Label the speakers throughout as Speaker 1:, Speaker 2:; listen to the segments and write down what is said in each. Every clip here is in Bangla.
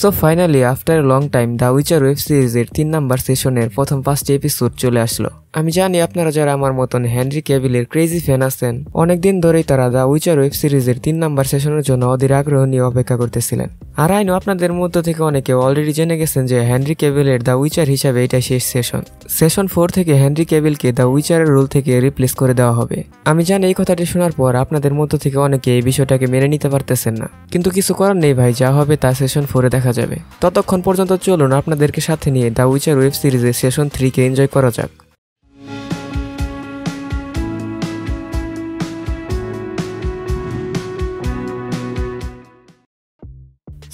Speaker 1: So finally, after long time, the Witcher web সিরিজের তিন নাম্বার সেশনের প্রথম পাঁচটি এপিসোড চলে আসলো। আমি জানি আপনারা যারা আমার মতন হেনরি ক্যাভিলের ক্রেজি ফ্যান আছেন, অনেকদিন ধরেই তারা দ্য উইচার ওয়েব সিরিজের তিন নাম্বার সেশনের জন্য অধীর আগ্রহ নিয়ে অপেক্ষা করতেছিলেন। আর আইনো আপনাদের মধ্য থেকে অনেকে অলরেডি জেনে গেছেন যে হেনরি ক্যাভিলের দ্য উইচার হিসাবে এটা শেষ সেশন। সেশন ফোর থেকে হেনরি ক্যাভিলকে দ্য উইচারের রোল থেকে রিপ্লেস করে দেওয়া হবে। আমি জানি এই কথাটি শোনার পর আপনাদের মধ্য থেকে অনেকে এই বিষয়টাকে মেনে নিতে পারতেছেন না। কিন্তু কিছু করার নেই ভাই, যা হবে তা সেশন ফোরে দেখা যাবে। ততক্ষণ পর্যন্ত চলুন আপনাদেরকে সাথে নিয়ে দ্য উইচার ওয়েব সিরিজের সেশন থ্রিকে এনজয় করা যাক।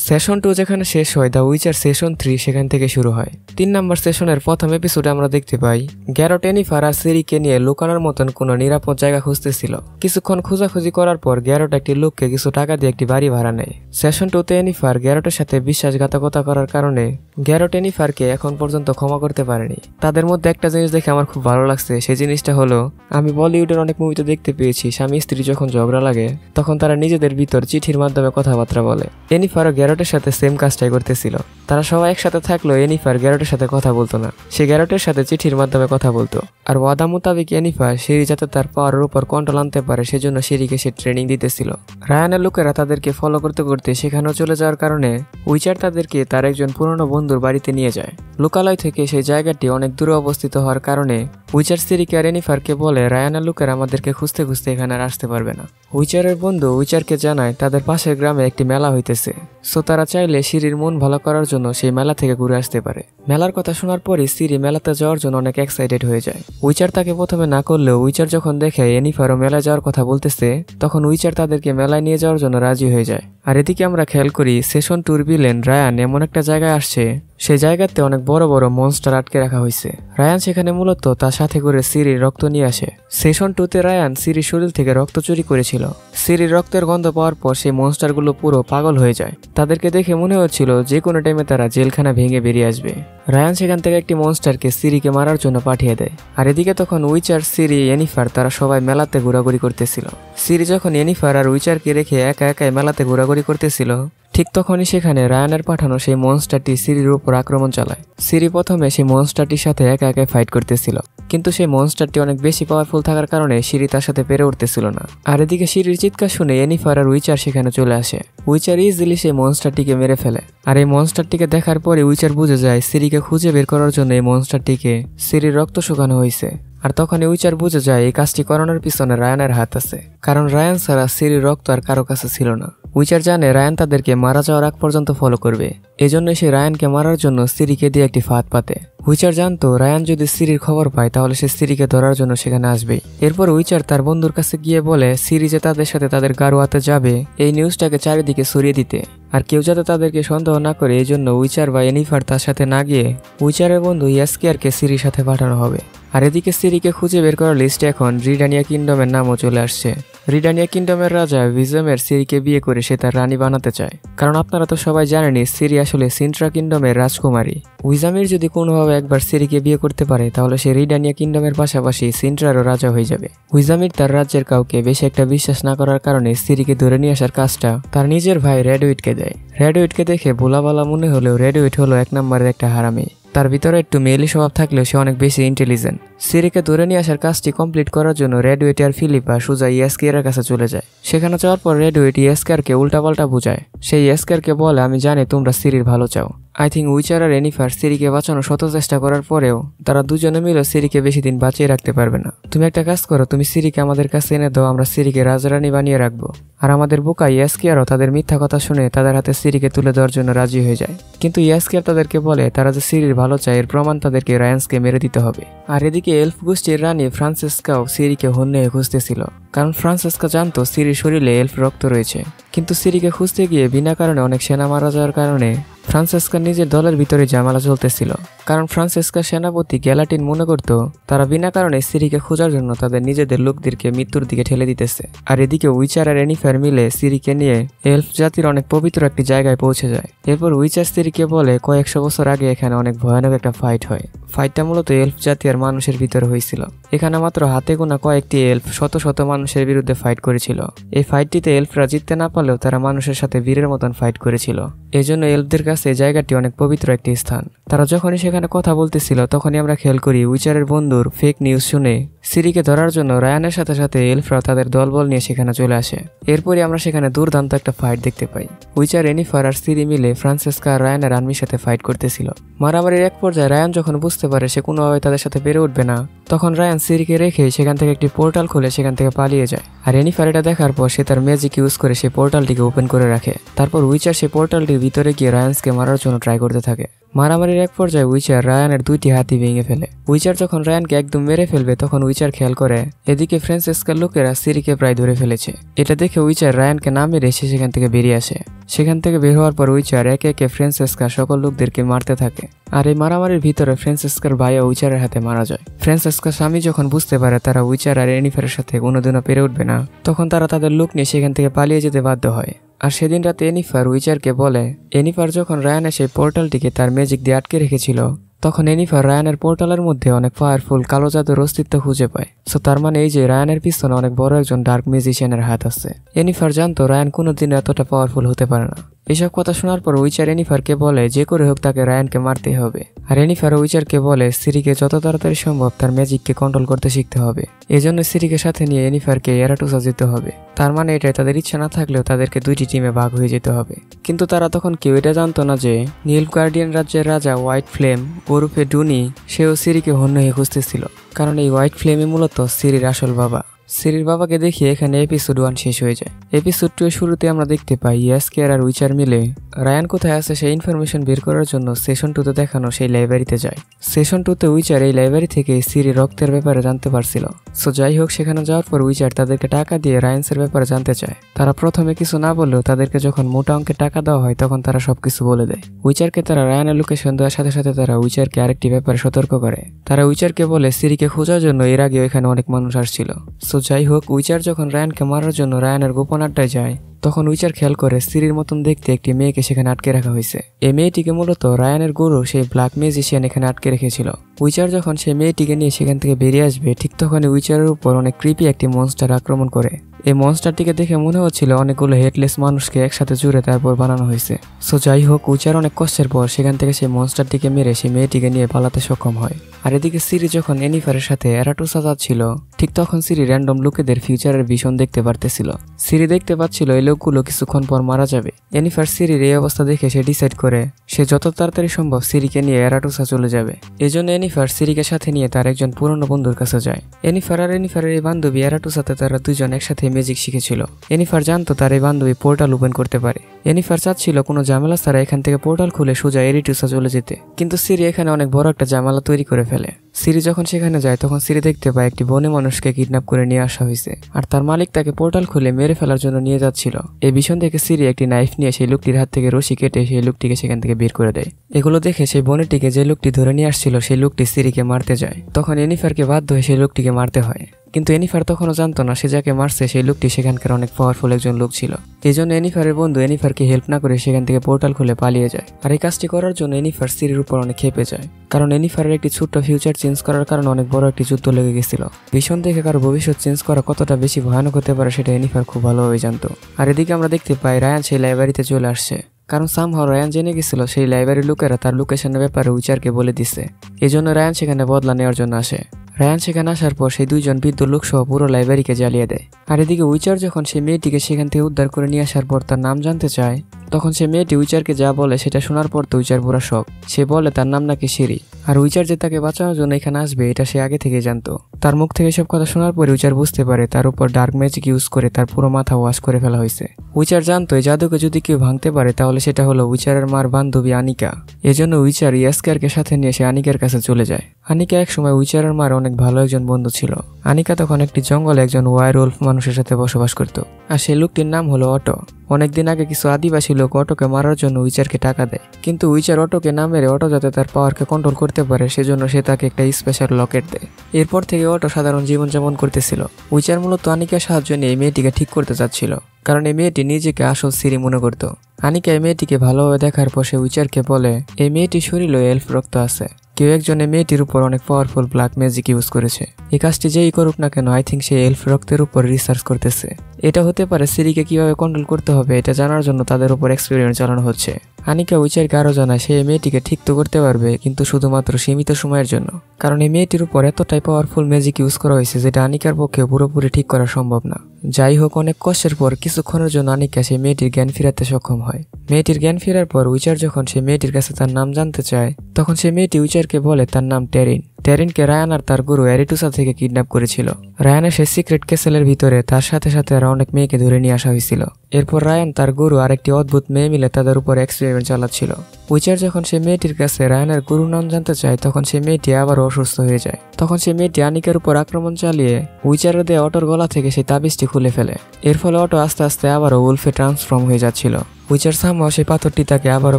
Speaker 1: সেশন টু যেখানে শেষ হয় দ্য উইচার সেশন থ্রি সেখান থেকে শুরু হয়। তিন নম্বর সেশনের প্রথম এপিসোডে আমরা দেখতে পাই গ্যারো টেনিফার আর সিরিকে নিয়ে লুকানোর মতন কোনো নিরাপদ জায়গা খুঁজতেছিল। কিছুক্ষণ খোঁজাখুঁজি করার পর গ্যারোট একটি লোককে কিছু টাকা দিয়ে একটি বাড়ি ভাড়া নেয়। সেশন টুতে এনিফার গ্যারোটের সাথে বিশ্বাসঘাতকতা করার কারণে গ্যারো টেনিফারকে এখন পর্যন্ত ক্ষমা করতে পারেনি। তাদের মধ্যে একটা জিনিস দেখে আমার খুব ভালো লাগছে, সেই জিনিসটা হলো, আমি বলিউডের অনেক মুভিতে দেখতে পেয়েছি স্বামী স্ত্রী যখন ঝগড়া লাগে, তখন তারা নিজেদের ভিতর চিঠির মাধ্যমে কথাবার্তা বলে। এনিফারও গ্যারোটের সাথে সেম কাজটাই করতেছিল। তারা সবাই একসাথে থাকলেও এনিফার গ্যারোটের সাথে কথা বলতো না। সে গ্যারোটের সাথে চিঠির মাধ্যমে কথা বলতো। আর ওয়াদা মোতাবেক এনিফার সিঁড়ি যাতে তার পাওয়ারের উপর কন্ট্রোল আনতে পারে, সেজন্য সিঁড়িকে সে ট্রেনিং দিতেছিল। রায়ানের লোকেরা তাদেরকে ফলো করতে করতে সেখানেও চলে যাওয়ার কারণে উইচার তাদেরকে তার একজন পুরনো বন্ধুর বাড়িতে নিয়ে যায়। লোকালয় থেকে সেই জায়গাটি অনেক দূরে অবস্থিত হওয়ার কারণে উইচার সিরিকে আর এনিফারকে বলে রায়ানের লোকেরা আমাদেরকে খুঁজতে খুঁজতে এখানে আর আসতে পারবে না। উইচারের বন্ধু উইচারকে জানায়, তাদের পাশের গ্রামে একটি মেলা হইতেছে। সো তারা চাইলে সিঁড়ির মন ভালো করার জন্য সেই মেলা থেকে ঘুরে আসতে পারে। মেলার কথা শোনার পরই সিঁড়ি মেলাতে যাওয়ার জন্য অনেক এক্সাইটেড হয়ে যায়। উইচার তাকে প্রথমে না করলেও উইচার যখন দেখে এনিফারও মেলায় যাওয়ার কথা বলতেছে, তখন উইচার তাদেরকে মেলায় নিয়ে যাওয়ার জন্য রাজি হয়ে যায়। আর এদিকে আমরা খেয়াল করি, সেশন টুর বিলেন রায়ান এমন একটা জায়গায় আসছে। সেই জায়গাতে অনেক বড় বড় মনস্টার আটকে রাখা হয়েছে। রায়ান সেখানে মূলত তার সাথে করে সিরির রক্ত নিয়ে আসে। সেশন টুতে রায়ান সিরির শরীর থেকে রক্ত চুরি করেছিল। সিরির রক্তের গন্ধ পাওয়ার পর সেই মনস্টারগুলো পুরো পাগল হয়ে যায়। তাদেরকে দেখে মনে হচ্ছিল যে কোনো টাইমে তারা জেলখানা ভেঙে বেরিয়ে আসবে। রায়ান সেখান থেকে একটি মনস্টারকে সিরিকে মারার জন্য পাঠিয়ে দেয়। আর এদিকে তখন উইচার সিরি এনিফার তারা সবাই মেলাতে ঘোরাঘুরি করতেছিল। সিরি যখন এনিফার আর উইচারকে রেখে একা একাই মেলাতে ঘোরাঘুরি করতেছিল, ঠিক তখনই সেখানে রায়ানের পাঠানো সেই মনস্টারটি সিরির উপর আক্রমণ চালায়। সিরি প্রথমে সেই মনস্টারটির সাথে একা একাই ফাইট করতেছিল, কিন্তু সেই মনস্টারটি অনেক বেশি পাওয়ারফুল থাকার কারণে সিরি তার সাথে পেরে উঠতেছিল না। আর এদিকে সিরির চিৎকার শুনে এনিফার আর উইচার সেখানে চলে আসে। উইচার ইজিলি সেই মনস্টারটিকে মেরে ফেলে, আর এই মনস্টারটিকে দেখার পরে উইচার বুঝে যায় সিরিকে খুঁজে বের করার জন্য এই মনস্টারটিকে সিরির রক্ত শুকানো হয়েছে। আর তখন উইচার বুঝে যায় এই কাজটি করানোর পিছনে রায়ানের হাত আছে, কারণ রায়ান ছাড়া সিরির রক্ত আর কারও কাছে ছিল না। উইচার জানে রায়ান তাদেরকে মারা যাওয়ার আগ পর্যন্ত ফলো করবে। এজন্য সে রায়ানকে মারার জন্য সিরিকে দিয়ে একটি ফাঁদ পাতে। উইচার জানতো রায়ান যদি সিরির খবর পায় তাহলে সে সিরিকে ধরার জন্য সেখানে আসবে। এরপর উইচার তার বন্ধুর কাছে গিয়ে বলে সিরি যে তাদের সাথে তাদের গারোয়াতে যাবে, এই নিউজটাকে চারিদিকে সরিয়ে দিতে। আর কেউ যাতে তাদেরকে সন্দেহ না করে এই জন্য উইচার বা এনিফার তার সাথে না গিয়ে উইচারের বন্ধু ইয়াসকিয়ারকে সিরির সাথে পাঠানো হবে। আর এদিকে সিরিকে খুঁজে বের করার লিস্টে এখন রিডানিয়া কিংডমের নামও চলে আসছে। রিডানিয়া কিংডমের রাজা ভিজমের সিরিকে বিয়ে করে সে তার রানী বানাতে চায়। কারণ আপনারা তো সবাই জানেনই, সিরি আসলে সিন্ট্রা কিংডমের রাজকুমারী। উইজামির যদি কোনোভাবে একবার সিরিকে বিয়ে করতে পারে, তাহলে সে রিডানিয়া কিংডমের পাশাপাশি সিন্ট্রারও রাজা হয়ে যাবে। উইজামির তার রাজ্যের কাউকে বেশি একটা বিশ্বাস না করার কারণে সিরিকে ধরে নিয়ে আসার কাজটা তার নিজের ভাই রেডউইটকে দেয়। রেডউইটকে দেখে বোলাবালা মনে হলেও রেডউইট হলো এক নম্বরের একটা হারামি। তার ভিতরে একটু মেয়েলি স্বভাব থাকলেও সে অনেক বেশি ইন্টেলিজেন্ট সিরিকে ধরে নিয়ে আসার কাজটি কমপ্লিট করার জন্য রেডওয়েট আর ফিলিপ বা সুজা ইয়াসকিয়ারের কাছে চলে যায়। সেখানে যাওয়ার পর রেডওয়েটি ইয়াসকারকে উল্টাপাল্টা বুঝায়। সেই ইয়াসকারকে বলে, আমি জানি তোমরা সিরির ভালো চাও। আই থিঙ্ক উইচার আর এনিফার সিরিকে বাঁচানোর শত চেষ্টা করার পরেও তারা দুজনে মিলে সিরিকে বেশি দিন বাঁচিয়ে রাখতে পারবে না। তুমি একটা কাজ করো, তুমি সিরিকে আমাদের কাছে এনে দাও, আমরা সিরিকে রাজরানী বানিয়ে রাখব। আর আমাদের বোকা ইয়াসকিয়ারও তাদের মিথ্যা কথা শুনে তাদের হাতে সিরিকে তুলে দেওয়ার জন্য রাজি হয়ে যায়। কিন্তু ইয়াসকিয়ার তাদেরকে বলে, তারা যে সিরির ভালো চায়, এর প্রমাণ তাদেরকে রায়ান্সকে মেরে দিতে হবে। আর এদিকে এলফ গোষ্ঠীর রানী ফ্রান্সিসকাও সিরিকে হন্যে খুঁজতেছিল। কারণ ফ্রান্সিসকা জানতো সিরির শরীরে এলফ রক্ত রয়েছে। কিন্তু সিরিকে খুঁজতে গিয়ে বিনা কারণে অনেক সেনা মারা যাওয়ার কারণে ফ্রান্সেসকার নিজের দলের ভিতরে জামালা চলতেছিল। কারণ ফ্রান্সিসকার সেনাপতি গ্যালাটিন মনে করত, তারা বিনা কারণে সিরিকে খোঁজার জন্য তাদের নিজেদের লোকদেরকে মৃত্যুর দিকে ঠেলে দিতেছে। আর এদিকে উইচার আর এনিফার মিলে সিরিকে নিয়ে এলফ জাতির অনেক পবিত্র একটি জায়গায় পৌঁছে যায়। এরপর উইচার সিরিকে বলে, কয়েকশো বছর আগে এখানে অনেক ভয়ানক একটা ফাইট হয়। ফাইটটা মূলত এলফ জাতি আর মানুষের ভিতরে হয়েছিল। এখানে মাত্র হাতে গোনা কয়েকটি এলফ শত শত মানুষের বিরুদ্ধে ফাইট করেছিল। এই ফাইটটিতে এলফরা জিততে না পারলেও তারা মানুষের সাথে বীরের মতন ফাইট করেছিল। এজন্য এলফদের কাছে এই জায়গাটি অনেক পবিত্র একটি স্থান। তারা যখনই সেখানে কথা বলতেছিল, তখনই আমরা খেয়াল করি উইচারের বন্ধুর ফেক নিউজ শুনে সিরিকে ধরার জন্য রায়ানের সাথে সাথে এলফরা তাদের দলবল নিয়ে সেখানে চলে আসে। এরপরই আমরা সেখানে দুর্দান্ত একটা ফাইট দেখতে পাই। উইচার, এনিফার আর সিরি মিলে ফ্রান্সিসকা আর রায়ানের আর্মির সাথে ফাইট করতেছিল। মারামারির এক পর্যায়ে রায়ান যখন বুঝতে পারে সে কোনোভাবে তাদের সাথে বেড়ে উঠবে না, তখন রায়ান সিরিকে রেখে সেখান থেকে একটি পোর্টাল খুলে সেখান থেকে পালিয়ে যায়। আর এনিফার এটা দেখার পর সে তার ম্যাজিক ইউজ করে সেই পোর্টালটিকে ওপেন করে রাখে। তারপর উইচার সেই পোর্টালটির ভিতরে গিয়ে রায়ান্সকে মারার জন্য ট্রাই করতে থাকে। মারামারির এক পর্যায়ে উইচার রায়ানের দুইটি হাতি ভেঙে ফেলে। উইচার যখন রায়ানকে একদম মেরে ফেলবে, তখন উইচার খেয়াল করে, এদিকে ফ্রান্সিসকার লোকেরা সিরিকে প্রায় ধরে ফেলেছে। এটা দেখে উইচার রায়ানকে না মেরে সে সেখান থেকে বেরিয়ে আসে। সেখান থেকে বের হওয়ার পর উইচার একে একে ফ্রান্সিসকা সকল লোকদেরকে মারতে থাকে। আর এই মারামারির ভিতরে ফ্রান্সিসকার ভাইয়া উইচারের হাতে মারা যায়। ফ্রান্সিসকার স্বামী যখন বুঝতে পারে তারা উইচার আর এনিফারের সাথে কোনোদিনও পেরে উঠবে না, তখন তারা তাদের লোক নিয়ে সেখান থেকে পালিয়ে যেতে বাধ্য হয়। আর সেদিন রাতে এনিফার উইচারকে বলে, এনিফার যখন রায়ানের সেই পোর্টালটিকে তার ম্যাজিক দিয়ে আটকে রেখেছিল, তখন এনিফার রায়ানের পোর্টালের মধ্যে অনেক পাওয়ারফুল কালো জাদুর অস্তিত্ব খুঁজে পায়। সো তার মানে এই যে রায়ানের পিছনে অনেক বড় একজন ডার্ক মিউজিশিয়ানের হাত আছে। এনিফার জানতো রায়ান কোনোদিন এতটা পাওয়ারফুল হতে পারে না। এসব কথা শোনার পর উইচার এনিফারকে বলে, যে করে হোক তাকে রায়ানকে মারতে হবে। আর এনিফার উইচারকে বলে, সিরিকে যত তাড়াতাড়ি সম্ভব তার ম্যাজিককে কন্ট্রোল করতে শিখতে হবে। এজন্য সিরিকে সাথে নিয়ে এনিফারকে এরাটুসা যেতে হবে। তার মানে এটাই, তাদের ইচ্ছা না থাকলেও তাদেরকে দুইটি টিমে ভাগ হয়ে যেতে হবে। কিন্তু তারা তখন কেউ এটা জানতো না যে, নীল গার্ডিয়ান রাজ্যের রাজা হোয়াইট ফ্লেম ওরফে ডুনি, সেও সিরিকে হন্য হয়ে খুঁজতেছিল। কারণ এই হোয়াইট ফ্লেমই মূলত সিরির আসল বাবা। সিরির বাবাকে দেখিয়ে এখানে এপিসোড ওয়ান শেষ হয়ে যায়। এপিসোড টু এর শুরুতে আমরা দেখতে পাই ইয়াসকেয়ার আর উইচার মিলে। রায়ান কোথায় আছে সেই ইনফরমেশন বের করার জন্য সেশন টুতে দেখানো সেই লাইব্রেরিতে যায়। সেশন টুতে উইচার এই লাইব্রেরি থেকে সিরি রক্তের ব্যাপারে জানতে পারছিল। সো যাই হোক, সেখানে যাওয়ার পর উইচার তাদেরকে টাকা দিয়ে রায়ান্সের ব্যাপারে জানতে চায়। তারা প্রথমে কিছু না বললেও তাদেরকে যখন মোটা অঙ্কের টাকা দেওয়া হয়, তখন তারা সবকিছু বলে দেয়। উইচারকে তারা রায়ানের লোকেশন দেওয়ার সাথে সাথে তারা উইচারকে আরেকটি ব্যাপারে সতর্ক করে। তারা উইচারকে বলে, সিরিকে খোঁজার জন্য এর আগে এখানে অনেক মানুষ আসছিল। সো যাই হোক, উইচার যখন রায়ানকে মারার জন্য রায়ানের গোপন আড্ডায় যায়, তখন উইচার খেয়াল করে স্ত্রীর মতন দেখতে একটি মেয়েকে সেখানে আটকে রাখা হয়েছে। এই মেয়েটিকে মূলত রায়ানের গুরু, সেই ব্ল্যাক মেজিশিয়ান এখানে আটকে রেখেছিল। উইচার যখন সেই মেয়েটিকে নিয়ে সেখান থেকে বেরিয়ে আসবে, ঠিক তখনই উইচারের উপর অনেক কৃপি একটি মনস্টার আক্রমণ করে। এই মনস্টারটিকে দেখে মনে হচ্ছিল অনেকগুলো হেডলেস মানুষকে একসাথে জুড়ে তারপর বানানো হয়েছে। সো যাই হোক উচার অনেক কষ্টের পর সেখান থেকে সেই মনস্টারটিকে মেরে সেই মেয়েটিকে নিয়ে পালাতে সক্ষম হয়। আর এদিকে সিরি যখন এনিফারের সাথে অ্যারাটুসা যাচ্ছিল ঠিক তখন সিরি র্যান্ডম লোকেদের ফিউচারের ভীষণ দেখতে পারতেছিল। সিরি দেখতে পাচ্ছিল এই লোকগুলো কিছুক্ষণ পর মারা যাবে। এনিফার সিরির এই অবস্থা দেখে সে ডিসাইড করে, সে যত তাড়াতাড়ি সম্ভব সিরিকে নিয়ে অ্যারাটুসা চলে যাবে। এজন্য এনিফার সিরিকে সাথে নিয়ে তার একজন পুরনো বন্ধুর কাছে যায়। এনিফার আর এনিফারের এই বান্ধবী অ্যারাটুসাতে তারা দুজন একসাথে ম্যাজিক শিখেছিল। এনিফার জানতো তার এই বান্ধবী পোর্টাল ওপেন করতে পারে। এনিফার চাচ্ছিল কোনো জামেলা ছাড়া এখান থেকে পোর্টাল খুলে সোজা এরিটুসা চলে যেতে। কিন্তু সিরি এখানে অনেক বড় একটা জামেলা তৈরি করে ফেলে। সিরি যখন সেখানে যায়, তখন সিরি দেখতে পায় একটি বনে মানুষকে কিডন্যাপ করে নিয়ে আসা হয়েছে। আর তার মালিক তাকে পোর্টাল খুলে মেরে ফেলার জন্য নিয়ে যাচ্ছিল। এই ভীষণ দেখে সিরি একটি নাইফ নিয়ে সেই লোকটির হাত থেকে রশি কেটে সেই লোকটিকে সেখান থেকে বের করে দেয়। এগুলো দেখে সেই বনেটিকে যে লোকটি ধরে নিয়ে আসছিল, সেই লোকটি সিরিকে মারতে যায়। তখন এনিফারকে বাধ্য হয়ে সেই লোকটিকে মারতে হয়। কিন্তু এনিফার তখনও জানতো না সে যাকে মারছে, সেই লোকটি সেখানকার অনেক পাওয়ারফুল একজন লোক ছিল। এই জন্য এনিফারের বন্ধু এনিফারকে হেল্প না করে সেখান থেকে পোর্টাল খুলে পালিয়ে যায়। আর এই কাজটি করার জন্য এনিফার সিরির উপর অনেক খেপে যায়। কারণ এনিফারের একটি ছোট্ট ফিউচার চেঞ্জ করার কারণে অনেক বড় একটি যুদ্ধ লেগে গেছিল। ভীষণ দেখে কারও ভবিষ্যৎ চেঞ্জ করা কতটা বেশি ভয়ানক হতে পারে সেটা এনিফার খুব ভালোভাবে জানতো। আর এদিকে আমরা দেখতে পাই রায়ান সেই লাইব্রেরিতে চলে আসছে। কারণ সামহাও রায়ান জেনে গেছিল, সেই লাইব্রেরির লোকেরা তার লোকেশনের ব্যাপারে উইচারকে বলে দিছে। এই জন্য রায়ান সেখানে বদলা নেওয়ার জন্য আসে। রায়ান সেখানে আসার পর সেই দুইজন বৃদ্ধ লোকসহ পুরো লাইব্রেরিকে জ্বালিয়ে দেয়। আর এদিকে উইচার যখন সেই মেয়েটিকে সেখান থেকে উদ্ধার করে নিয়ে আসার পর তার নাম জানতে চায় তখন সে মেয়েটি উইচারকে যা বলে সেটা শোনার পর তো উইচার পুরা শখ। সে বলে, তার নাম নাকি সিরি? আর উইচার যে তাকে বাঁচানোর জন্য এখানে আসবে, এটা সে আগে থেকে জানতো। তার মুখ থেকে সব কথা শোনার পরে উইচার বুঝতে পারে তার উপর ডার্ক ম্যাজিক ইউজ করে তার পুরো মাথা ওয়াশ করে ফেলা হয়েছে। উইচার জানতো, এই জাদুকে যদি কেউ ভাঙতে পারে, তাহলে সেটা হলো উইচারের মার বান্ধবী আনিকা। এজন্য উইচার ইয়াসকারকে সাথে নিয়ে সে আনিকার কাছে চলে যায়। আনিকা এক সময় উইচারের মার অনেক ভালো একজন বন্ধু ছিল। আনিকা তখন একটি জঙ্গলে একজন ওয়ার মানুষের সাথে বসবাস করত। আর সেই লোকটির নাম হলো অটো। অনেকদিন আগে কিছু আদিবাসী লোক অটোকে মারার জন্য উইচারকে টাকা দেয়। কিন্তু উইচার অটোকে না মেরে অটো যাতে তার পাওয়ারকে কন্ট্রোল করতে পারে, সেজন্য সে তাকে একটা স্পেশাল লকেট দেয়। এরপর থেকে অটো সাধারণ জীবনযাপন করতেছিল। উইচার মূলত আনিকার সাহায্য নিয়ে এই মেয়েটিকে ঠিক করতে চাচ্ছিল, কারণ এই মেয়েটি নিজেকে আসল সিরি মনে করত। আনিকা এই মেয়েটিকে ভালোভাবে দেখার পর সে উইচারকে বলে, এই মেয়েটির শরীরে এলফ রক্ত আছে। কেউ একজন মেয়েটির উপর অনেক পাওয়ারফুল ব্ল্যাক ম্যাজিক ইউজ করেছে। এই কাজটি যেই করুক না কেন আই থিঙ্ক সে এলফ রক্তের উপর রিসার্চ করতেছে। এটা হতে পারে সিরিকে কীভাবে কন্ট্রোল করতে হবে, এটা জানার জন্য তাদের উপর এক্সপেরিমেন্ট চালানো হচ্ছে। আনিকা উইচারকে আরও জানায় সে মেয়েটিকে ঠিক তো করতে পারবে, কিন্তু শুধুমাত্র সীমিত সময়ের জন্য। কারণ এই মেয়েটির উপর এতটাই পাওয়ারফুল ম্যাজিক ইউজ করা হয়েছে যেটা আনিকার পক্ষে পুরোপুরি ঠিক করা সম্ভব না। যাই হোক অনেক কষ্টের পর কিছুক্ষণের জন্য আনিকা সেই মেয়েটির জ্ঞান ফেরাতে সক্ষম হয়। মেয়েটির জ্ঞান ফেরার পর উইচার যখন সেই মেয়েটির কাছে তার নাম জানতে চায়, তখন সে মেয়েটি উইচারকে বলে তার নাম টেরিন। টেরিনকে রায়ানার তার গুরু অ্যারিটুসা থেকে কিডন্যাপ করেছিল। রায়ানের সেই সিক্রেট কেসেলের ভিতরে তার সাথে সাথে আরও অনেক মেয়েকে ধরে নিয়ে আসা হয়েছিল। এরপর রায়ান তার গুরু আর একটি অদ্ভুত মেয়ে মিলে তাদের উপর এক্সপেরিমেন্ট চালাচ্ছিল। উইচার যখন সে মেয়েটির কাছে রায়ানের গুরুর নাম জানতে চায়, তখন সে মেয়েটি আবার অসুস্থ হয়ে যায়। তখন সে মেয়েটি আনিকের উপর আক্রমণ চালিয়ে উইচারের দেয়া অটোর গলা থেকে সেই তাবিজটি খুলে ফেলে। এর ফলে অটো আস্তে আস্তে আবারও উলফে ট্রান্সফর্ম হয়ে যাচ্ছিল। উইচার সামও সেই পাথরটি তাকে আবারও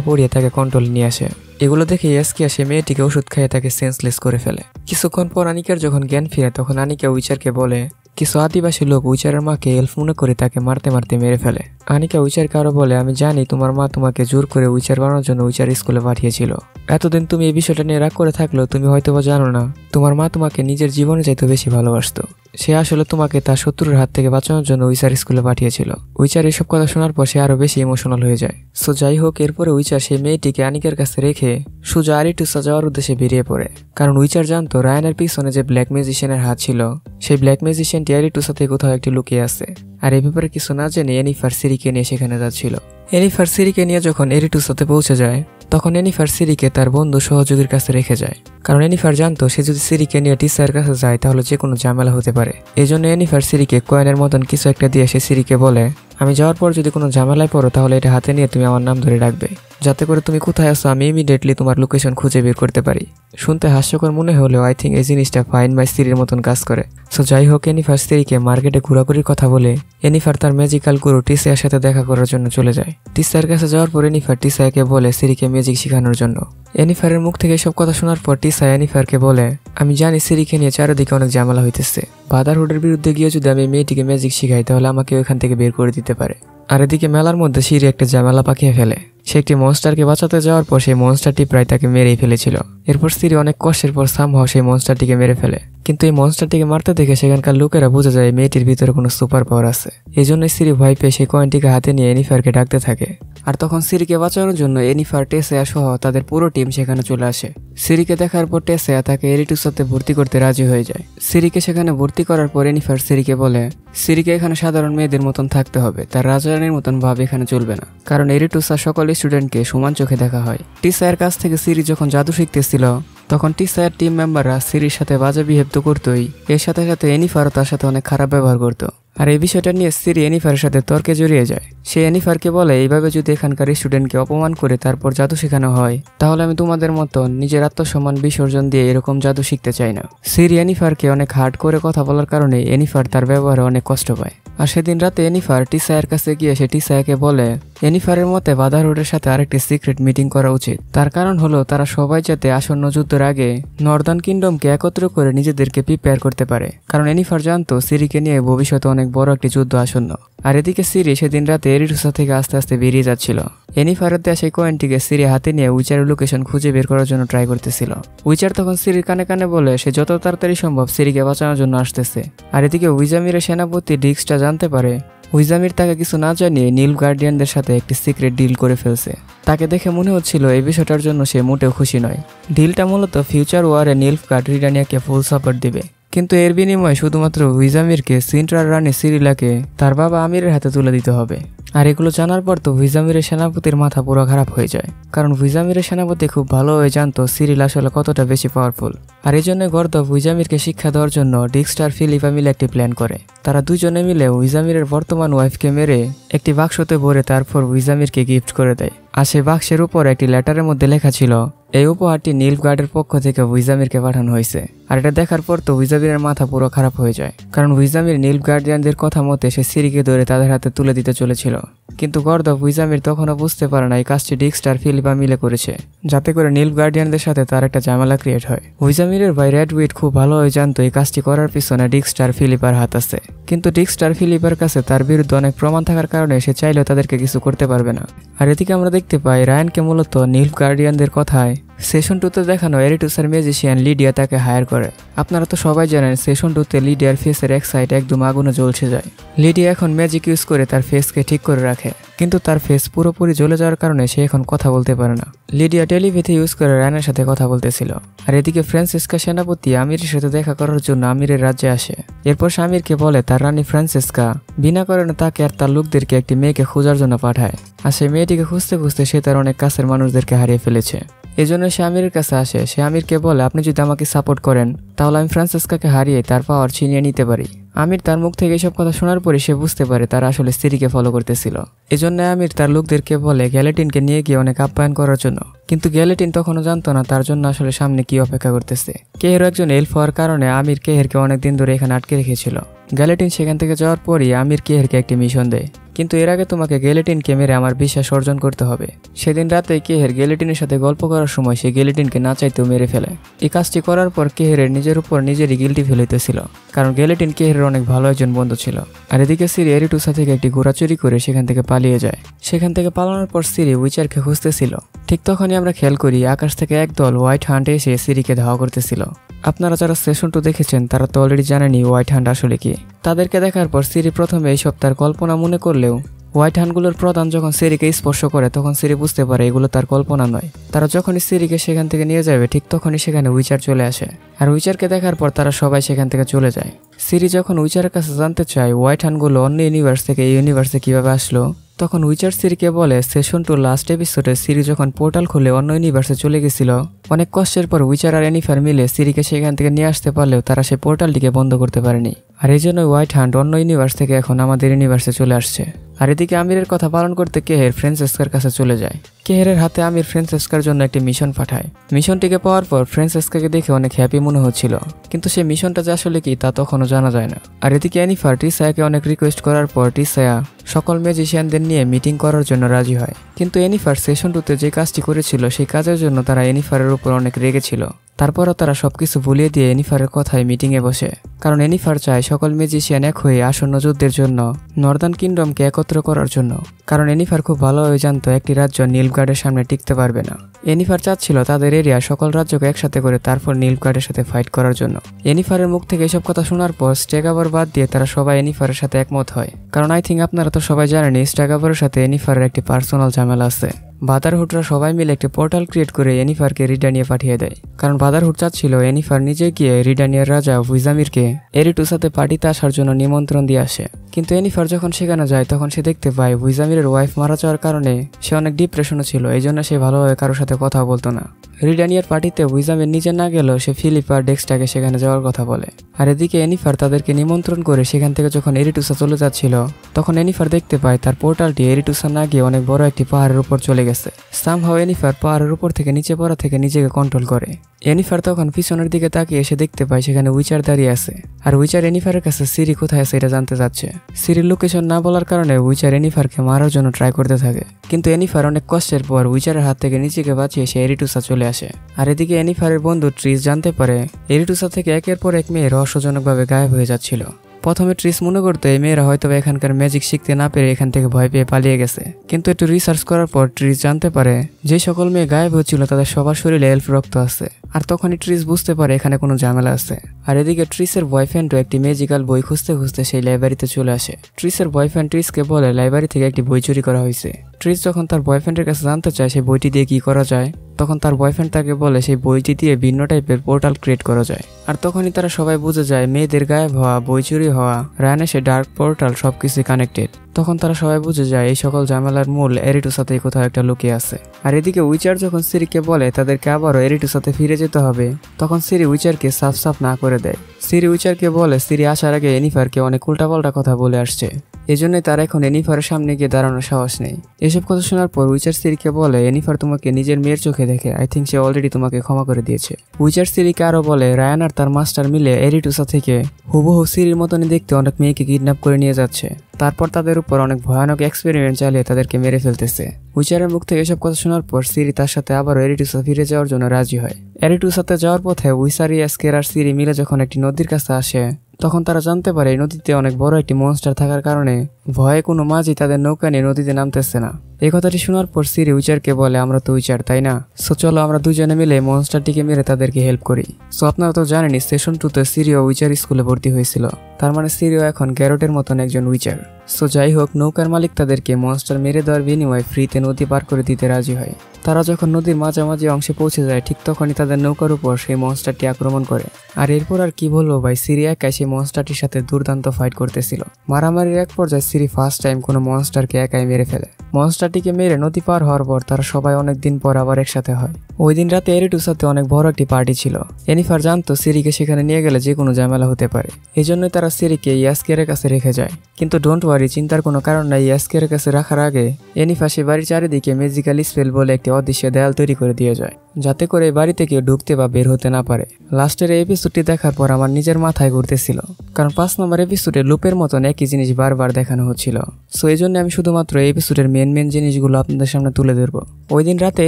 Speaker 1: পড়িয়ে তাকে কন্ট্রোলে নিয়ে আসে। এগুলো দেখে ইয়াসকিয়া সে মেয়েটিকে ওষুধ খাইয়ে তাকে সেন্সলেস করে ফেলে। কিছুক্ষণ পর আনিকার যখন জ্ঞান ফিরে, তখন আনিকা উইচারকে বলে, কিছু আদিবাসী লোক উইচারের মাকে এলফ মনে করে তাকে মারতে মারতে মেরে ফেলে। আনিকা উইচার কারও বলে, আমি জানি তোমার মা তোমাকে জোর করে উইচার বানানোর জন্য উইচার স্কুলে পাঠিয়েছিল। এতদিন তুমি এই বিষয়টা নিয়ে রাগ করে থাকলেও তুমি হয়তো বা জানো না, তোমার মা তোমাকে নিজের জীবনে চাইতে বেশি ভালোবাসতো। সে আসলে তোমাকে তার শত্রুর হাত থেকে বাঁচানোর জন্য উইচার স্কুলে পাঠিয়েছিল। উইচার এসব কথা শোনার পর সে আরও বেশি ইমোশনাল হয়ে যায়। সো যাই হোক, এরপরে উইচার সেই মেয়েটিকে আনিকের কাছে রেখে সুজা আরিটুসা যাওয়ার উদ্দেশ্যে বেরিয়ে পড়ে। কারণ উইচার জানতো রায়ানের পিছনে যে ব্ল্যাক ম্যাজিশিয়ানের হাত ছিল, সেই ব্ল্যাক ম্যাজিশিয়ানটি আরিটুসাতে কোথাও একটি লুকিয়ে আছে। আর এ ব্যাপারে কিছু না জেনে এনিফার সিরিকে নিয়ে সেখানে যাচ্ছিল। এনিফার সিরিকে নিয়ে যখন এরিটুসাতে পৌঁছে যায়, তখন এনিফার সিরিকে তার বন্ধু সহযোগীর কাছে রেখে যায়। কারণ এনিফার জানতো সে যদি সিরিকে নিয়ে টিসার কাছে যায়, তাহলে যে কোনো ঝামেলা হতে পারে। এই জন্য এনিফার সিরিকে কয়েনের মতন কিছু একটা দিয়ে সে সিরিকে বলে আমি যাওয়ার পর যদি কোনো ঝামেলায় পড়ো, তাহলে এটা হাতে নিয়ে তুমি আমার নাম ধরে রাখবে। যাতে করে তুমি কোথায় আসো আমি ইমিডিয়েটলি তোমার লোকেশন খুঁজে বের করতে পারি। শুনতে হাস্যকর মনে হলেও আই থিঙ্ক এই জিনিসটা ফাইন বাই স্ত্রীর মতন কাজ করে। সো যাই হোক এনিফার স্ত্রীকে মার্কেটে ঘোরাঘুরির কথা বলে এনিফার তার ম্যাজিক্যাল গুরু টিসাইয়ের সাথে দেখা করার জন্য চলে যায়। টিসাইয়ের কাছে যাওয়ার পর এনিফার টিসাইকে বলে সিরিকে ম্যাজিক শেখানোর জন্য। এনিফারের মুখ থেকে সব কথা শোনার পর টিসাই এনিফারকে বলে, আমি জানি সিরিকে নিয়ে চারিদিকে অনেক ঝামেলা হইতেছে। বাদারহুডের বিরুদ্ধে গিয়ে যদি আমি মেয়েটিকে ম্যাজিক শিখাই, তাহলে আমাকে ওইখান থেকে বের করে দিতে পারে। আর এদিকে মেলার মধ্যে সিঁড়ি একটা জামেলা পাকিয়ে ফেলে। সে একটি মনস্টারকে বাঁচাতে যাওয়ার পর সেই মনস্টারটি প্রায় তাকে মেরেই ফেলেছিল। এরপর স্ত্রী অনেক কষ্টের পর সামহাও সেই মনস্টারটিকে মেরে ফেলে। কিন্তু এই মনস্টারটিকে মারতে দেখে সেখানকার লোকেরা বোঝা যায় মেয়েটির ভিতরে কোনো সুপার পাওয়ার আছে। এই জন্যই সিরি ভয় পেয়ে সেই কয়েনটিকে হাতে নিয়ে এনিফারকে ডাকতে থাকে। আর তখন সিরিকে বাঁচানোর জন্য এনিফার টেসেয়া সহ তাদের পুরো টিম সেখানে চলে আসে। সিরিকে দেখার পর টেসেয়া তাকে এরিটুসাতে ভর্তি করতে রাজি হয়ে যায়। সিরিকে সেখানে ভর্তি করার পর এনিফার সিরিকে বলে সিরিকে এখানে সাধারণ মেয়েদের মতন থাকতে হবে। তার রাজরানীর মতন ভাব এখানে চলবে না। কারণ এরিটুসা সকল স্টুডেন্টকে সমান চোখে দেখা হয়। টিসায়ের কাছ থেকে সিরি যখন জাদু শিখতেছিল তখন টিসায়ের টিম মেম্বাররা সিরির সাথে বাজে বিহেভ তো করতোই। এর সাথে সাথে এনিফারও তার সাথে অনেক খারাপ ব্যবহার করতো। আর এই বিষয়টা নিয়ে সিরি এনিফারের সাথে তর্কে জড়িয়ে যায়। সে এনিফারকে বলে, এইভাবে যদি এখানকার স্টুডেন্টকে অপমান করে তারপর জাদু শেখানো হয়, তাহলে আমি তোমাদের মতন নিজের আত্মসম্মান বিসর্জন দিয়ে এরকম জাদু শিখতে চাই না। সিরি এনিফারকে অনেক হার্ড করে কথা বলার কারণে এনিফার তার ব্যবহারে অনেক কষ্ট পায়। আর সেদিন রাতে এনিফার টিসায়ের কাছে গিয়ে সে টিসায়াকে বলে, এনিফারের মতে বাধারোডের সাথে আরেকটি সিক্রেট মিটিং করা উচিত। তার কারণ হলো তারা সবাই যাতে আসন্ন যুদ্ধের আগে নর্দার্ন কিংডমকে একত্র করে নিজেদেরকে প্রিপেয়ার করতে পারে। কারণ এনিফার জানতো সিরিকে নিয়ে ভবিষ্যতে অনেক বড় একটি যুদ্ধ আসন্ন। আর এদিকে সিরি সেদিন রাতে এরিটুসা থেকে আস্তে আস্তে বেরিয়ে যাচ্ছিল। এনিফারের দেয়া সেই কয়েনটিকে সিরি হাতে নিয়ে উইচারের লোকেশন খুঁজে বের করার জন্য ট্রাই করতেছিল। উইচার তখন সিরির কানে কানে বলে, সে যত তাড়াতাড়ি সম্ভব সিরিকে বাঁচানোর জন্য আসতেছে। আর এদিকে উইজামিরের সেনাপতি ডিক্সটা জানতে পারে, উইজামির তাকে কিছু না জানিয়ে নীল গার্ডিয়ানদের সাথে একটি সিক্রেট ডিল করে ফেলছে। তাকে দেখে মনে হচ্ছিল এই বিষয়টার জন্য সে মোটেও খুশি নয়। ডিলটা মূলত ফিউচার ওয়ারে নীলফ গার্ড রিডানিয়াকে ফুল সাপোর্ট দিবে। কিন্তু এর বিনিময়ে শুধুমাত্র হুইজামিরকে সিন্ট্রার রানী সিরিলাকে তার বাবা আমিরের হাতে তুলে দিতে হবে। আর এগুলো জানার পর তো হুইজামিরের সেনাপতির মাথা পুরো খারাপ হয়ে যায়। কারণ হুইজামিরের সেনাপতি খুব ভালোভাবে জানতো সিরিল আসলে কতটা বেশি পাওয়ারফুল আর এই জন্য গর্দব হুইজামিরকে শিক্ষা দেওয়ার জন্য ডিক্সটার ফিলিপা মিলে একটি প্ল্যান করে। তারা দুজনে মিলে হুইজামিরের বর্তমান ওয়াইফকে মেরে একটি বাক্সতে ভরে তারপর হুইজামিরকে গিফট করে দেয়। আর সেই বাক্সের উপর একটি লেটারের মধ্যে লেখা ছিল এই উপহারটি নীল গার্ডের পক্ষ থেকে উইজামিরকে পাঠানো হয়েছে। আর এটা দেখার পর তো উইজামিরের মাথা পুরো খারাপ হয়ে যায়। কারণ উইজামির নীল গার্ডিয়ানদের কথা মতে সে সিরিকে ধরে তাদের হাতে তুলে দিতে চলেছিল। কিন্তু গর্দ উইজামির তখনও বুঝতে পারে না এই কাজটি ডিক্সটার ফিলিপা মিলে করেছে। যাতে করে নীল গার্ডিয়ানদের সাথে তার একটা জামালা ক্রিয়েট হয়। উইজামিরের ভাই রেড উইট খুব ভালোভাবে জানতো এই কাজটি করার পিছনে ডিক্সটার ফিলিপার হাত আছে। কিন্তু ডিক্সটার ফিলিপার কাছে তার বিরুদ্ধে অনেক প্রমাণ থাকার কারণে সে চাইলেও তাদেরকে কিছু করতে পারবে না। আর এদিকে আমরা দেখতে পাই রায়ানকে মূলত নীল গার্ডিয়ানদের কথায় সেশন টুতে দেখানো এরিটুসের ম্যাজিশিয়ান লিডিয়া তাকে হায়ার করে। আপনারা তো সবাই জানেন সেশন টুতে লিডিয়ার ফেসের এক সাইড একদম আগুনে জ্বলছে যায়। লিডিয়া এখন ম্যাজিক ইউজ করে তার ফেসকে ঠিক করে রাখে। কিন্তু তার ফেস পুরোপুরি জ্বলে যাওয়ার কারণে সে এখন কথা বলতে পারে না। লিডিয়া টেলিভিতে ইউজ করে রায়নের সাথে কথা বলতেছিল। আর এদিকে ফ্রান্সিসকা সেনাপতি আমিরের সাথে দেখা করার জন্য আমিরের রাজ্যে আসে। এরপর স্বামীরকে বলে, তার রানী ফ্রান্সিসকা বিনা কারণে তাকে আর তার লোকদেরকে একটি মেয়েকে খোঁজার জন্য পাঠায়। আর সেই মেয়েটিকে খুঁজতে খুঁজতে সে তার অনেক কাছের মানুষদেরকে হারিয়ে ফেলেছে। এই জন্য সে আমিরের কাছে আসে। সে আমিরকে বলে, আপনি যদি আমাকে সাপোর্ট করেন, তাহলে আমি ফ্রান্সিসকাকে হারিয়ে তার পাওয়ার ছিনিয়ে নিতে পারি। আমির তার মুখ থেকে এসব কথা শোনার পরে সে বুঝতে পারে তারা আসলে স্ত্রীকে ফলো করতেছিল। এজন্য আমির তার লোকদেরকে বলে, গ্যালেটিনকে নিয়ে গিয়ে অনেক আপ্যায়ন করার জন্য। কিন্তু গ্যালেটিন তখনও জানতো না তার জন্য আসলে সামনে কি অপেক্ষা করতেছে। কেহের একজন এলফ হওয়ার কারণে আমির কেহেরকে অনেক দিন ধরে এখানে আটকে রেখেছিল। গ্যালেটিন সেখান থেকে যাওয়ার পরই আমির কেহেরকে একটি মিশন দেয়। কিন্তু এর আগে তোমাকে গেলেটিনকে মেরে আমার বিশ্বাস অর্জন করতে হবে। সেদিন রাতে কেহের গেলেটিনের সাথে গল্প করার সময় সে গেলেটিনকে না চাইতেও মেরে ফেলে। এই কাজটি করার পর কেহেরের নিজের উপর নিজেরই গিলটি ফেলিতেছিল কারণ গেলেটিন কেহেরের অনেক ভালো একজন বন্ধু ছিল। আর এদিকে সিরি এরিটুসা থেকে একটি ঘোড়া চুরি করে সেখান থেকে পালিয়ে যায়। সেখান থেকে পালানোর পর সিরি উইচারকে খুঁজতেছিল। ঠিক তখনই আমরা খেয়াল করি আকাশ থেকে একদল হোয়াইট হান্টে এসে সিরিকে ধাওয়া করতেছিল। আপনারা যারা সেশন টু দেখেছেন, তারা তো অলরেডি জানেনি হোয়াইট হ্যান্ড আসলে কি। তাদেরকে দেখার পর সিরি প্রথমে এই সপ্তাহের কল্পনা মনে করলেও হোয়াইট হানগুলোর প্রধান যখন সিরিকে স্পর্শ করে, তখন সিরি বুঝতে পারে এগুলো তার কল্পনা নয়। তারা যখনই সিরিকে সেখান থেকে নিয়ে যাবে, ঠিক তখনই সেখানে উইচার চলে আসে। আর উইচারকে দেখার পর তারা সবাই সেখান থেকে চলে যায়। সিরি যখন উইচারের কাছে জানতে চায় হোয়াইট হানগুলো অন্য ইউনিভার্স থেকে এই ইউনিভার্সে কীভাবে আসলো তখন উইচার সিরিকে বলে সেশন টু লাস্ট এপিসোডে সিরি যখন পোর্টাল খুলে অন্য ইউনিভার্সে চলে গেছিল। অনেক কষ্টের পর উইচার আর এনিফার মিলে সিরিকে সেখান থেকে নিয়ে আসতে পারলেও তারা সেই পোর্টালটিকে বন্ধ করতে পারেনি। আর এই জন্য হোয়াইট হান্ড অন্য ইউনিভার্স থেকে এখন আমাদের ইউনিভার্সে চলে আসছে। আর এদিকে আমিরের কথা পালন করতে কেহের ফ্রেন্সেস্কার কাছে চলে যায়? কেহেরের হাতে আমির ফ্রেন্সেস্কার জন্য একটি মিশন পাঠায়। মিশনটিকে পাওয়ার পর ফ্রেন্সেস্কাকে দেখে অনেক হ্যাপি মনে হচ্ছিল। কিন্তু সেই মিশনটা যে আসলে কি তা তখনও জানা যায় না। আর এদিকে অ্যানিফার টিসায়াকে অনেক রিকোয়েস্ট করার পর টিসায়া সকল ম্যাজিশিয়ানদের নিয়ে মিটিং করার জন্য রাজি হয়। কিন্তু এনিফার সেশন টুতে যে কাজটি করেছিল, সেই কাজের জন্য তারা এনিফারের উপর অনেক রেগেছিল তারপরও তারা সবকিছু ভুলিয়ে দিয়ে এনিফারের কথায় মিটিংয়ে বসে। কারণ এনিফার চায় সকল ম্যাজিশিয়ান এক হয়ে আসন্ন যুদ্ধের জন্য নর্দার্ন কিংডমকে একত্র করার জন্য। কারণ এনিফার খুব ভালোভাবে জানতো একটি রাজ্য নীলগার্ডের সামনে টিকতে পারবে না। এনিফার চাচ্ছিল তাদের এরিয়া সকল রাজ্যকে একসাথে করে তারপর নীলকার্ডের সাথে ফাইট করার জন্য। এনিফারের মুখ থেকে এসব কথা শোনার পর স্টেগাভার বাদ দিয়ে তারা সবাই এনিফারের সাথে একমত হয়। কারণ আই থিঙ্ক আপনারা তো সবাই জানেন স্টেগাভারের সাথে এনিফারের একটি পার্সোনাল ঝামেলা আছে। বাদারহুডরা সবাই মিলে একটি পোর্টাল ক্রিয়েট করে এনিফারকে রিডানিয়া পাঠিয়ে দেয়। কারণ বাদারহুড চাচ্ছিল এনিফার নিজে গিয়ে রিডানিয়ার রাজা উইজামিরকে এরিটুসাতে পার্টিতে আসার জন্য নিমন্ত্রণ দিয়ে আসে। কিন্তু এনিফার যখন সেখানে যায়, তখন সে দেখতে পায় উইজামিরের ওয়াইফ মারা যাওয়ার কারণে সে অনেক ডিপ্রেশনও ছিল এই জন্য সে ভালোভাবে কারোর সাথে কথা বলতো না। রিডানিয়ার পার্টিতে উইজামের নিজে না গেলেও সে ফিলিপ আর ডেক্সটাকে সেখানে যাওয়ার কথা বলে। আর এদিকে এনিফার তাদেরকে নিমন্ত্রণ করে সেখান থেকে যখন এরিটুসা চলে যাচ্ছিল, তখন এনিফার দেখতে পায় তার পোর্টালটি এরিটুসা না গিয়ে অনেক বড় একটি পাহাড়ের উপর চলে গেছে। সামহাও এনিফার পাহাড়ের উপর থেকে নিচে পড়া থেকে নিজেকে কন্ট্রোল করে। এনিফার তখন পিছনের দিকে তাকিয়ে এসে দেখতে পায় সেখানে উইচার দাঁড়িয়ে আছে। আর উইচার এনিফারের কাছে সিরি কোথায় আছে এটা জানতে চাচ্ছে। সিরির লোকেশন না বলার কারণে উইচার এনিফারকে মারার জন্য ট্রাই করতে থাকে। কিন্তু এনিফার অনেক কষ্টের পর উইচারের হাত থেকে নিজেকে বাঁচিয়ে সে এরিটুসা চলে আসে। আর এদিকে এনিফারের বন্ধু ট্রিস জানতে পারে, এরিটুসা থেকে একের পর এক মেয়ে রহস্যজনকভাবে গায়েব হয়ে যাচ্ছিল। প্রথমে ট্রিস মনে করতো এই মেয়েরা হয়তো এখানকার ম্যাজিক শিখতে না পেরে এখান থেকে ভয় পেয়ে পালিয়ে গেছে। কিন্তু একটু রিসার্চ করার পর ট্রিস জানতে পারে, যে সকল মেয়ে গায়েব হচ্ছিল তাদের সবার শরীরে এলফ রক্ত আছে। আর তখনই ট্রিস বুঝতে পারে এখানে কোনো ঝামেলা আছে। আর এদিকে ট্রিসের বয়ফ্রেন্ডও একটি ম্যাজিক্যাল বই খুঁজতে খুঁজতে সেই লাইব্রেরিতে চলে আসে। ট্রিসের বয়ফ্রেন্ড ট্রিসকে বলে লাইব্রেরি থেকে একটি বই চুরি করা হয়েছে। ট্রিস যখন তার বয়ফ্রেন্ডের কাছে জানতে চায় সেই বইটি দিয়ে কি করা যায় তখন তার বয়ফ্রেন্ড তাকে বলে, সেই বইটি দিয়ে ভিন্ন টাইপের পোর্টাল ক্রিয়েট করা যায়। আর তখনই তারা সবাই বুঝে যায়, মেয়েদের গায়েব হওয়া, বই চুরি হওয়া রায়ানে সে ডার্ক পোর্টাল সবকিছু কানেক্টেড তখন তারা সবাই বুঝে যায়, এই সকল ঝামেলার মূল এরিটুর সাথে কোথাও একটা লুকিয়ে আছে। আর এদিকে উইচার যখন সিরিকে বলে, তাদেরকে আবারও এরিটুর সাথে ফিরে যেতে হবে। তখন সিরি উইচারকে সাফ সাফ না করে দেয়। সিরি উইচারকে বলে, সিরি আসার আগে এনিফারকে অনেক উল্টাপাল্টা কথা বলে আসছে।
Speaker 2: এজন্যই তার এখন এনিফারের সামনে গিয়ে দাঁড়ানোর সাহস নেই। এসব কথা শোনার পর উইচার সিরিকে বলে, এনিফার তোমাকে নিজের মেয়ের চোখে দেখে আই থিঙ্ক সে অলরেডি তোমাকে ক্ষমা করে দিয়েছে। উইচার সিরিকে আরও বলে, রায়ান আর তার মাস্টার মিলে এরিটুসা থেকে হুবহু সিরির মতনই দেখতে অনেক মেয়েকে কিডন্যাপ করে নিয়ে যাচ্ছে। তারপর তাদের উপর অনেক ভয়ানক এক্সপেরিমেন্ট চালিয়ে তাদেরকে মেরে ফেলতেছে। উইচারের মুখ থেকে এসব কথা শোনার পর সিরি তার সাথে আবারও এরিটুসা ফিরে যাওয়ার জন্য রাজি হয়। এরিটুসাতে যাওয়ার পথে উইসারি এসকের আর সিরি মিলে যখন একটি নদীর কাছে আসে তখন তারা জানতে পারে নদীতে অনেক বড় একটি মনস্টার থাকার কারণে ভয়ে কোনো মাঝি তাদের নৌকা নিয়ে নদীতে নামতেছে না। এই কথাটি শোনার পর সিরি উইচারকে বলে, আমরা তো উইচার, তাই না? সো চলো, আমরা দুজনে মিলে মনস্টারটিকে মেরে তাদেরকে হেল্প করি। সো আপনারা তো জানেনই সেশন টুতে সিরিও উইচার স্কুলে ভর্তি হয়েছিল। তার মানে সিরিও এখন গ্যারোটের মতন একজন উইচার। সো যাই হোক, নৌকার মালিক তাদেরকে মনস্টার মেরে দেওয়ার বিনিময়ে ফ্রিতে নদী পার করে দিতে রাজি হয়। তারা যখন নদীর মাঝামাঝি অংশে পৌঁছে যায়, ঠিক তখনই তাদের নৌকার উপর সেই মনস্টারটি আক্রমণ করে। আর এরপর আর কি বলব ভাই সিরি একাই সেই মনস্টারটির সাথে দুর্দান্ত ফাইট করতেছিল। মারামারির এক পর্যায়ে সিরি ফার্স্ট টাইম কোনো মনস্টারকে একাই মেরে ফেলে। মনস্টারটিকে মেরে নদী পার হওয়ার পর তারা সবাই অনেক দিন পর আবার একসাথে হয়। ওই দিন রাতে এরিটুর সাথে অনেক বড় একটি পার্টি ছিল। এনিফার জানতো সিরিকে সেখানে নিয়ে গেলে যে কোনো ঝামেলা হতে পারে। এই জন্যই তারা সিরিকে ইয়াসকের কাছে রেখে যায়। কিন্তু ডোন্ট চিন্তার কোনো কারণ নাই। ইয়াসকের কাছে রাখার আগে এনিফা সে বাড়ির চারিদিকে মেজিক্যাল স্পেল বলে একটি অদৃশ্য দেয়াল তৈরি করে দিয়ে যায়, যাতে করে বাড়িতে কেউ ঢুকতে বা বের হতে না পারে। লাস্টের এপিসোডটি দেখার পর আমার নিজের মাথায় ঘুরতেছিল, কারণ পাঁচ নম্বর এপিসোডে লুপের মতন একই জিনিস বারবার দেখানো হচ্ছিল। সো এই জন্য আমি শুধুমাত্র এপিসোডের মেন মেন জিনিসগুলো আপনাদের সামনে তুলে ধরবো। ওই দিন রাতে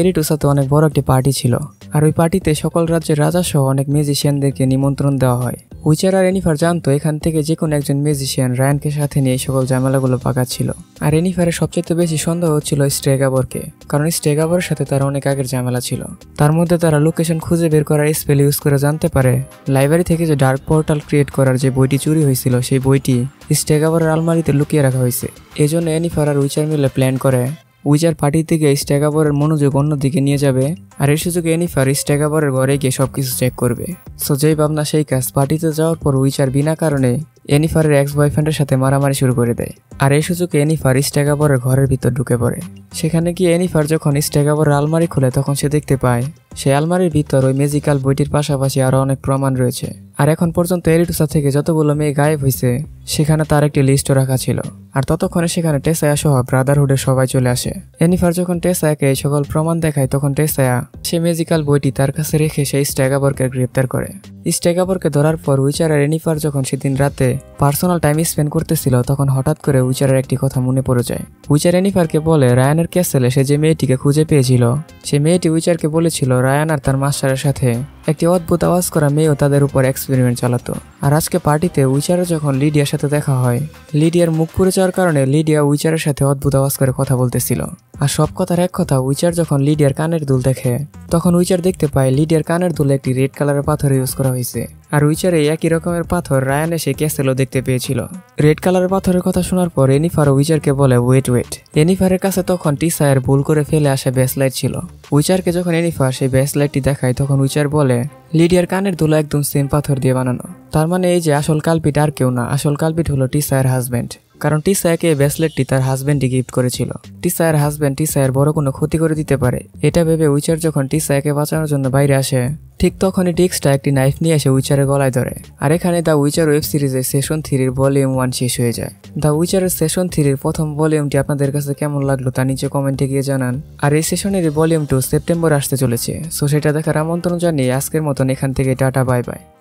Speaker 2: এরিটুসাতে অনেক বড় একটি পার্টি ছিল, আর ওই পার্টিতে সকল রাজ্যের রাজা সহ অনেক মিউজিশিয়ানদেরকে নিমন্ত্রণ দেওয়া হয়। উইচার আর এনিফার জানতো এখান থেকে যে কোনো একজন মিউজিশিয়ান রায়ানকে সাথে নিয়ে সকল ঝামেলাগুলো পাকাচ্ছিল। আর এনিফারের সবচেয়ে বেশি সন্দেহ হচ্ছিল স্ট্রেগাবরকে, কারণ স্ট্রেগাবরের সাথে তার অনেক আগের ঝামেলা ছিল। তার মধ্যে তারা লোকেশন খুঁজে বের করার স্পেল ইউজ করে জানতে পারে লাইব্রেরি থেকে যে ডার্ক পোর্টাল ক্রিয়েট করার যে বইটি চুরি হয়েছিল, সেই বইটি স্টেগাবরের আলমারিতে লুকিয়ে রাখা হয়েছে। এজন্য এনিফার আর উইচার মিলে প্ল্যান করে উইজার পার্টি থেকে স্ট্যাগাবরের মনোযোগ অন্যদিকে নিয়ে যাবে, আর এই সুযোগে এনিফার স্ট্যাগাবরের ঘরে গিয়ে সবকিছু চেক করবে। সো যেই ভাবনা সেই কাজ পার্টিতে যাওয়ার পর উইচার বিনা কারণে এনিফারের এক্স বয়ফ্রেন্ডের সাথে মারামারি শুরু করে দেয়, আর এই সুযোগে এনিফার স্ট্যাগাবরের ঘরের ভিতর ঢুকে পড়ে। সেখানে গিয়ে এনিফার যখন স্ট্যাগাবরের আলমারি খুলে তখন সে দেখতে পায়, সেই আলমারির ভিতর ওই মেজিক্যাল বইটির পাশাপাশি আরও অনেক প্রমাণ রয়েছে। আর এখন পর্যন্ত এরিটুসা থেকে যতগুলো মেয়ে গায়েব হয়েছে সেখানে তার একটি লিস্টও রাখা ছিল। আর ততক্ষণে সেখানে টেসায়া সহ ব্রাদারহুডের সবাই চলে আসে। এনিফার যখন টেসায়াকে এই সকল প্রমাণ দেখায়, তখন টেসায়া সে মেজিক্যাল বইটি তার কাছে রেখে সেই স্ট্যাগাবরকে গ্রেপ্তার করে। স্ট্যাগাবরকে ধরার পর উইচার আর এনিফার যখন সেদিন রাতে পার্সোনাল টাইম স্পেন্ড করতেছিল, তখন হঠাৎ করে উইচারের একটি কথা মনে পড়ে যায়। উইচার এনিফারকে বলে, রায়ানের ক্যাসেলে সে যে মেয়েটিকে খুঁজে পেয়েছিল, সে মেয়েটি উইচারকে বলেছিল, রায়ান আর তার মাস্টারের সাথে একটি অদ্ভুত আওয়াজ করা মেয়েও তাদের উপর এক্সপেরিমেন্ট চালাতো। আর আজকে পার্টিতে উইচারের যখন লিডিয়ার সাথে দেখা হয়। লিডিয়ার মুখ পুড়ে যাওয়ার কারণে লিডিয়া উইচারের সাথে অদ্ভুত আওয়াজ করে কথা বলতেছিল। আর সব কথার এক কথা, উইচার যখন লিডিয়ার কানের দুল দেখে, তখন উইচার দেখতে পায় লিডিয়ার কানের দুলে একটি রেড কালারের পাথর ইউজ করা হয়েছে। আর উইচারে একই রকমের পাথর রায়ান এসে ক্যাসেলও দেখতে পেয়েছিল। রেড কালারের পাথরের কথা শোনার পর এনিফার উইচারকে বলে, ওয়েট ওয়েট। এনিফারের কাছে তখন টিসায়ের ভুল করে ফেলে আসা ব্যাসলাইট ছিল। উইচারকে যখন এনিফার সেই ব্যাসলাইটটি দেখায়, তখন উইচার বলে, লিডিয়ার কানের দুলো একদম সেম পাথর দিয়ে বানানো। তার মানে এই যে আসল কালপিট আর কেউ না, আসল কালপিট হলো টিসায়ের হাজব্যান্ড। কারণ টিসায়াকে এই ব্রেসলেটটি তার হাজব্যান্ডই গিফট করেছিল। টিসায়ের হাজব্যান্ড টিসায়ের বড় কোনো ক্ষতি করে দিতে পারে। এটা ভেবে উইচার যখন টিসায়াকে বাঁচানোর জন্য বাইরে আসে, ঠিক তখনই ডিক্সটা একটি নাইফ নিয়ে এসে উইচারের গলায় ধরে। আর এখানে দ্য উইচার ওয়েব সিরিজের সেশন থ্রির ভলিউম ওয়ান শেষ হয়ে যায়। দ্য উইচারের সেশন থ্রির প্রথম ভলিউমটি আপনাদের কাছে কেমন লাগল তা নিচে কমেন্টে গিয়ে জানান। আর এই সেশনের ভলিউম টু সেপ্টেম্বর আসতে চলেছে। সো সেটা দেখার আমন্ত্রণ জানিয়ে আজকের মতন এখান থেকে টাটা, বাই বাই।